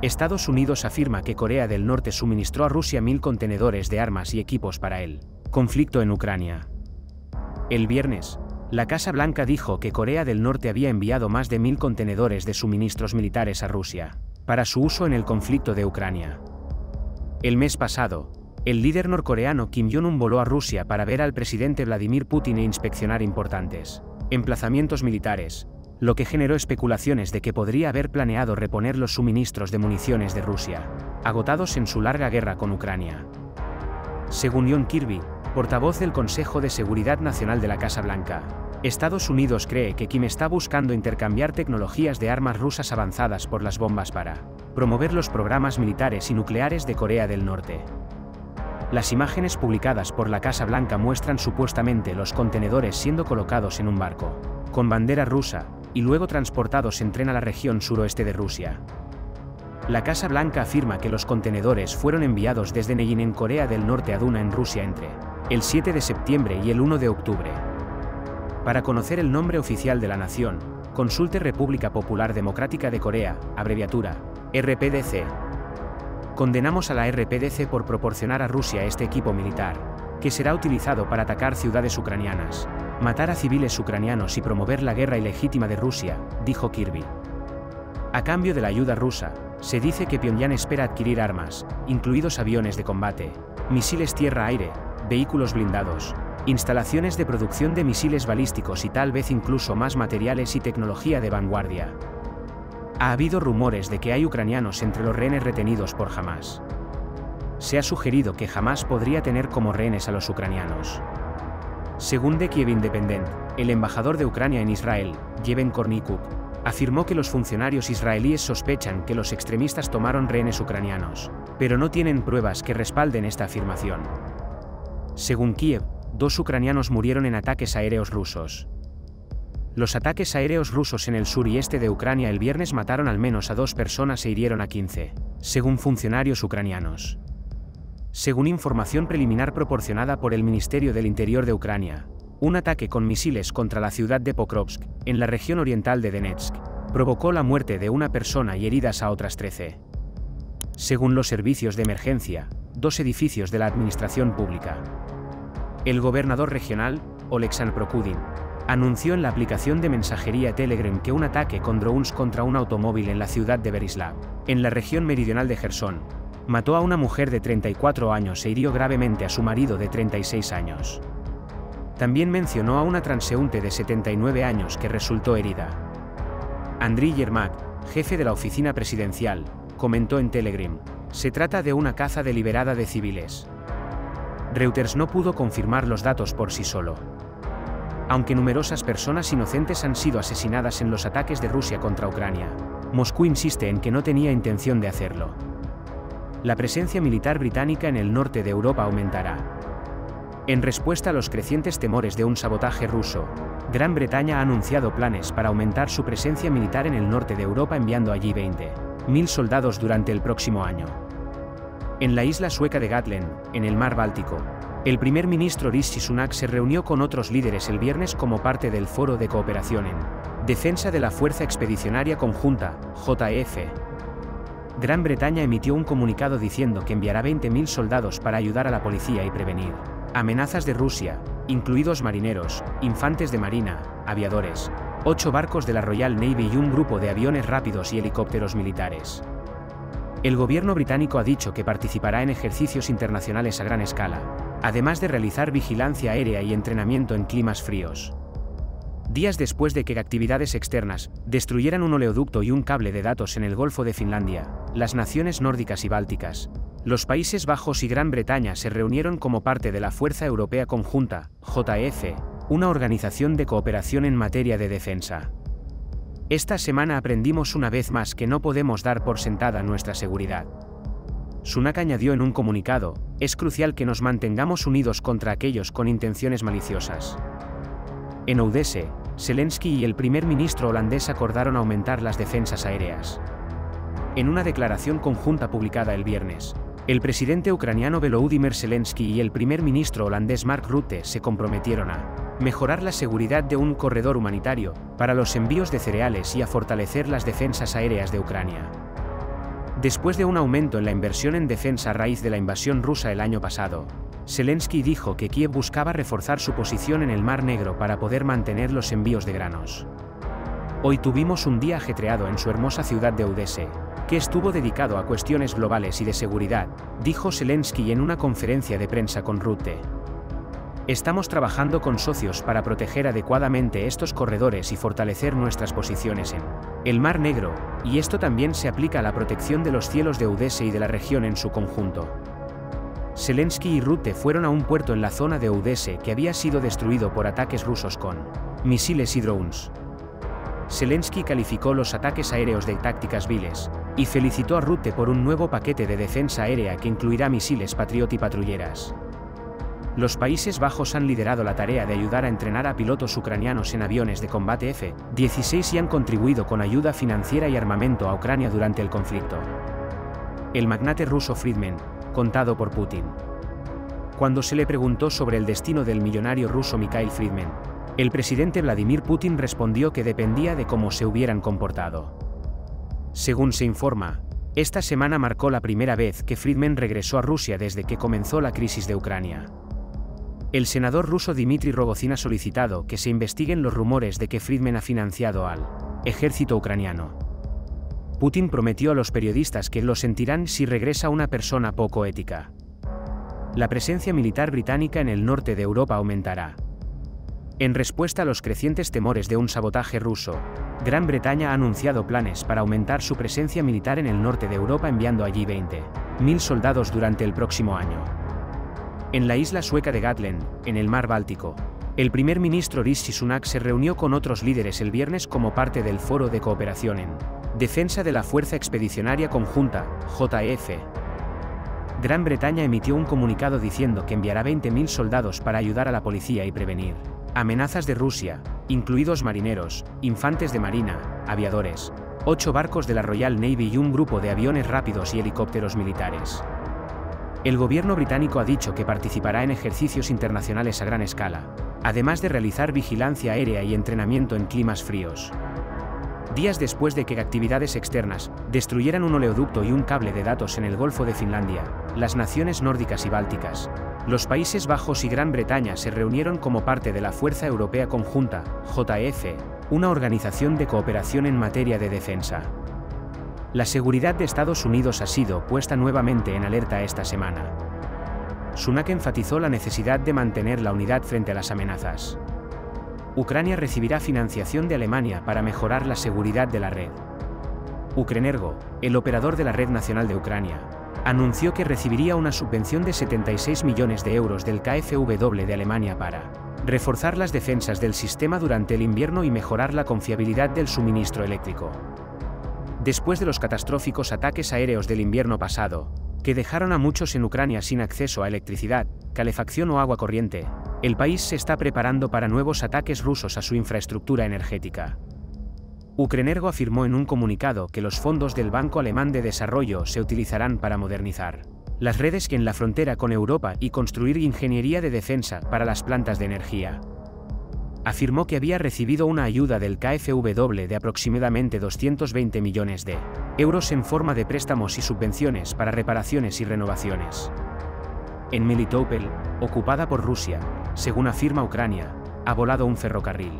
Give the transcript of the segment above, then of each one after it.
Estados Unidos afirma que Corea del Norte suministró a Rusia mil contenedores de armas y equipos para el conflicto en Ucrania. El viernes, la Casa Blanca dijo que Corea del Norte había enviado más de mil contenedores de suministros militares a Rusia, para su uso en el conflicto de Ucrania. El mes pasado, el líder norcoreano Kim Jong-un voló a Rusia para ver al presidente Vladimir Putin e inspeccionar importantes emplazamientos militares, lo que generó especulaciones de que podría haber planeado reponer los suministros de municiones de Rusia, agotados en su larga guerra con Ucrania. Según John Kirby, portavoz del Consejo de Seguridad Nacional de la Casa Blanca, Estados Unidos cree que Kim está buscando intercambiar tecnologías de armas rusas avanzadas por las bombas para promover los programas militares y nucleares de Corea del Norte. Las imágenes publicadas por la Casa Blanca muestran supuestamente los contenedores siendo colocados en un barco, con bandera rusa, y luego transportados en tren a la región suroeste de Rusia. La Casa Blanca afirma que los contenedores fueron enviados desde Neyin en Corea del Norte a Duna en Rusia entre el 7 de septiembre y el 1 de octubre. Para conocer el nombre oficial de la nación, consulte República Popular Democrática de Corea, abreviatura, RPDC. Condenamos a la RPDC por proporcionar a Rusia este equipo militar, que será utilizado para atacar ciudades ucranianas, matar a civiles ucranianos y promover la guerra ilegítima de Rusia, dijo Kirby. A cambio de la ayuda rusa, se dice que Pyongyang espera adquirir armas, incluidos aviones de combate, misiles tierra-aire, vehículos blindados, instalaciones de producción de misiles balísticos y tal vez incluso más materiales y tecnología de vanguardia. Ha habido rumores de que hay ucranianos entre los rehenes retenidos por Hamas. Se ha sugerido que Hamas podría tener como rehenes a los ucranianos. Según The Kiev Independent, el embajador de Ucrania en Israel, Yevhen Kornikuk, afirmó que los funcionarios israelíes sospechan que los extremistas tomaron rehenes ucranianos, pero no tienen pruebas que respalden esta afirmación. Según Kiev, dos ucranianos murieron en ataques aéreos rusos. Los ataques aéreos rusos en el sur y este de Ucrania el viernes mataron al menos a dos personas e hirieron a 15, según funcionarios ucranianos. Según información preliminar proporcionada por el Ministerio del Interior de Ucrania, un ataque con misiles contra la ciudad de Pokrovsk, en la región oriental de Donetsk, provocó la muerte de una persona y heridas a otras 13. Según los servicios de emergencia, dos edificios de la administración pública. El gobernador regional, Oleksandr Prokudin, anunció en la aplicación de mensajería Telegram que un ataque con drones contra un automóvil en la ciudad de Berislav, en la región meridional de Gerson, mató a una mujer de 34 años e hirió gravemente a su marido de 36 años. También mencionó a una transeúnte de 79 años que resultó herida. Andriy Yermak, jefe de la oficina presidencial, comentó en Telegram, se trata de una caza deliberada de civiles. Reuters no pudo confirmar los datos por sí solo aunque numerosas personas inocentes han sido asesinadas en los ataques de Rusia contra Ucrania. Moscú insiste en que no tenía intención de hacerlo. La presencia militar británica en el norte de Europa aumentará. En respuesta a los crecientes temores de un sabotaje ruso, Gran Bretaña ha anunciado planes para aumentar su presencia militar en el norte de Europa enviando allí 20.000 soldados durante el próximo año. En la isla sueca de Gatlen, en el mar Báltico, el primer ministro Rishi Sunak se reunió con otros líderes el viernes como parte del Foro de Cooperación en Defensa de la Fuerza Expedicionaria Conjunta, JEF. Gran Bretaña emitió un comunicado diciendo que enviará 20.000 soldados para ayudar a la policía y prevenir amenazas de Rusia, incluidos marineros, infantes de marina, aviadores, ocho barcos de la Royal Navy y un grupo de aviones rápidos y helicópteros militares. El gobierno británico ha dicho que participará en ejercicios internacionales a gran escala, además de realizar vigilancia aérea y entrenamiento en climas fríos. Días después de que actividades externas destruyeran un oleoducto y un cable de datos en el Golfo de Finlandia, las naciones nórdicas y bálticas, los Países Bajos y Gran Bretaña se reunieron como parte de la Fuerza Europea Conjunta, JEF, una organización de cooperación en materia de defensa. Esta semana aprendimos una vez más que no podemos dar por sentada nuestra seguridad. Sunak añadió en un comunicado, es crucial que nos mantengamos unidos contra aquellos con intenciones maliciosas. En Oudese, Zelensky y el primer ministro holandés acordaron aumentar las defensas aéreas. En una declaración conjunta publicada el viernes, el presidente ucraniano Volodymyr Zelensky y el primer ministro holandés Mark Rutte se comprometieron a mejorar la seguridad de un corredor humanitario para los envíos de cereales y a fortalecer las defensas aéreas de Ucrania. Después de un aumento en la inversión en defensa a raíz de la invasión rusa el año pasado, Zelensky dijo que Kiev buscaba reforzar su posición en el Mar Negro para poder mantener los envíos de granos. Hoy tuvimos un día ajetreado en su hermosa ciudad de Udese, que estuvo dedicado a cuestiones globales y de seguridad, dijo Zelensky en una conferencia de prensa con Rutte. Estamos trabajando con socios para proteger adecuadamente estos corredores y fortalecer nuestras posiciones en el Mar Negro, y esto también se aplica a la protección de los cielos de Udese y de la región en su conjunto. Zelensky y Rutte fueron a un puerto en la zona de Udese que había sido destruido por ataques rusos con misiles y drones. Zelensky calificó los ataques aéreos de tácticas viles, y felicitó a Rutte por un nuevo paquete de defensa aérea que incluirá misiles Patriot y patrulleras. Los Países Bajos han liderado la tarea de ayudar a entrenar a pilotos ucranianos en aviones de combate F-16 y han contribuido con ayuda financiera y armamento a Ucrania durante el conflicto. El magnate ruso Friedman, contado por Putin. Cuando se le preguntó sobre el destino del millonario ruso Mikhail Friedman, el presidente Vladimir Putin respondió que dependía de cómo se hubieran comportado. Según se informa, esta semana marcó la primera vez que Friedman regresó a Rusia desde que comenzó la crisis de Ucrania. El senador ruso Dmitry Rogozin ha solicitado que se investiguen los rumores de que Friedman ha financiado al ejército ucraniano. Putin prometió a los periodistas que lo sentirán si regresa una persona poco ética. La presencia militar británica en el norte de Europa aumentará. En respuesta a los crecientes temores de un sabotaje ruso, Gran Bretaña ha anunciado planes para aumentar su presencia militar en el norte de Europa enviando allí 20.000 soldados durante el próximo año. En la isla sueca de Gatland, en el mar Báltico, el primer ministro Rishi Sunak se reunió con otros líderes el viernes como parte del Foro de Cooperación en Defensa de la Fuerza Expedicionaria Conjunta, JEF. Gran Bretaña emitió un comunicado diciendo que enviará 20.000 soldados para ayudar a la policía y prevenir amenazas de Rusia, incluidos marineros, infantes de marina, aviadores, ocho barcos de la Royal Navy y un grupo de aviones rápidos y helicópteros militares. El gobierno británico ha dicho que participará en ejercicios internacionales a gran escala, además de realizar vigilancia aérea y entrenamiento en climas fríos. Días después de que actividades externas destruyeran un oleoducto y un cable de datos en el Golfo de Finlandia, las naciones nórdicas y bálticas, los Países Bajos y Gran Bretaña se reunieron como parte de la Fuerza Europea Conjunta, JEF, una organización de cooperación en materia de defensa. La seguridad de Estados Unidos ha sido puesta nuevamente en alerta esta semana. Sunak enfatizó la necesidad de mantener la unidad frente a las amenazas. Ucrania recibirá financiación de Alemania para mejorar la seguridad de la red. Ukrenergo, el operador de la Red Nacional de Ucrania, anunció que recibiría una subvención de 76 millones de euros del KfW de Alemania para reforzar las defensas del sistema durante el invierno y mejorar la confiabilidad del suministro eléctrico después de los catastróficos ataques aéreos del invierno pasado, que dejaron a muchos en Ucrania sin acceso a electricidad, calefacción o agua corriente, el país se está preparando para nuevos ataques rusos a su infraestructura energética. Ukrenergo afirmó en un comunicado que los fondos del Banco Alemán de Desarrollo se utilizarán para modernizar las redes que en la frontera con Europa y construir ingeniería de defensa para las plantas de energía afirmó que había recibido una ayuda del KfW de aproximadamente 220 millones de euros en forma de préstamos y subvenciones para reparaciones y renovaciones. En Melitopol, ocupada por Rusia, según afirma Ucrania, ha volado un ferrocarril.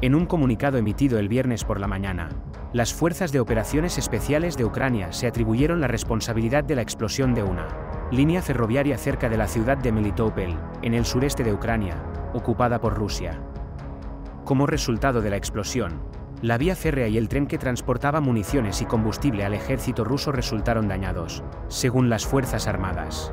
En un comunicado emitido el viernes por la mañana, las Fuerzas de Operaciones Especiales de Ucrania se atribuyeron la responsabilidad de la explosión de una línea ferroviaria cerca de la ciudad de Melitopol, en el sureste de Ucrania, ocupada por Rusia. Como resultado de la explosión, la vía férrea y el tren que transportaba municiones y combustible al ejército ruso resultaron dañados, según las Fuerzas Armadas.